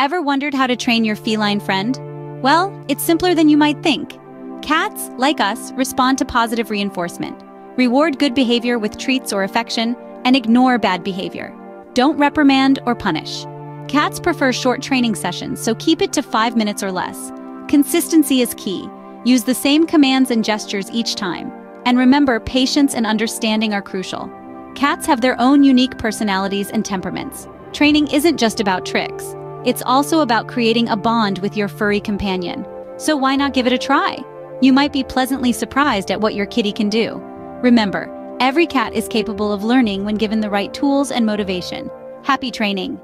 Ever wondered how to train your feline friend? Well, it's simpler than you might think. Cats, like us, respond to positive reinforcement. Reward good behavior with treats or affection, and ignore bad behavior. Don't reprimand or punish. Cats prefer short training sessions, so keep it to five minutes or less. Consistency is key. Use the same commands and gestures each time. And remember, patience and understanding are crucial. Cats have their own unique personalities and temperaments. Training isn't just about tricks. It's also about creating a bond with your furry companion. So why not give it a try? You might be pleasantly surprised at what your kitty can do. Remember, every cat is capable of learning when given the right tools and motivation. Happy training!